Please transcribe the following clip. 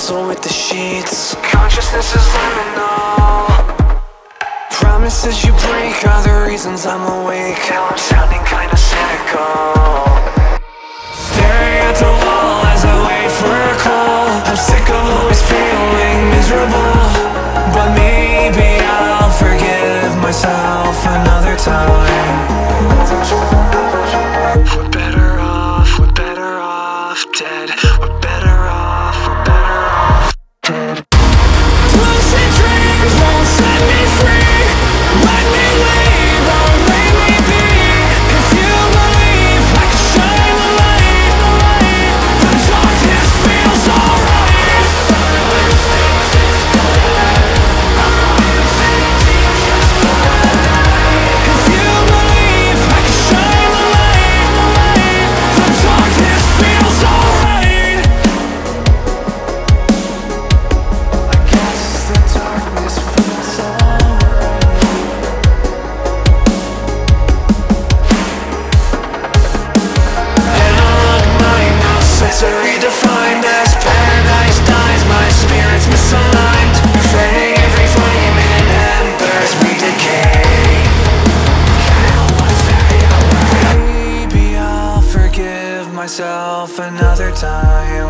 wrestle with the sheets. Consciousness is liminal. Promises you break are the reasons I'm awake. Now I'm sounding kinda cynical. myself another time.